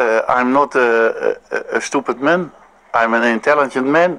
Eh, I'm not a, a, a stupid man. I'm an intelligent man.